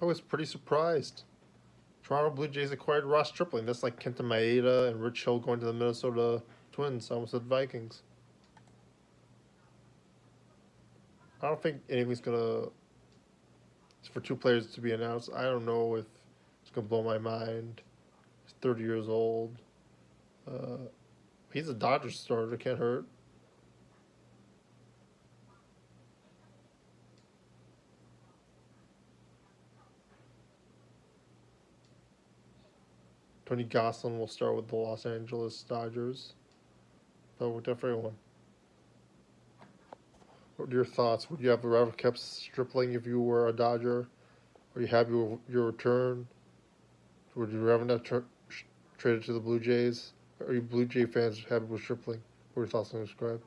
I was pretty surprised. Toronto Blue Jays acquired Ross Stripling. That's like Kenta Maeda and Rich Hill going to the Minnesota Twins. Almost said Vikings. I don't think anything's gonna. For two players to be announced. I don't know if it's gonna blow my mind. He's 30 years old. Uh, he's a Dodgers starter. Can't hurt. Tony Gonsolin will start with the Los Angeles Dodgers. That worked out for everyone. What are your thoughts? Would you have rather kept Stripling if you were a Dodger? Are you happy with your return? Would you rather not tra- traded to the Blue Jays? Are you Blue Jay fans happy with Stripling? What are your thoughts on this, Scribe?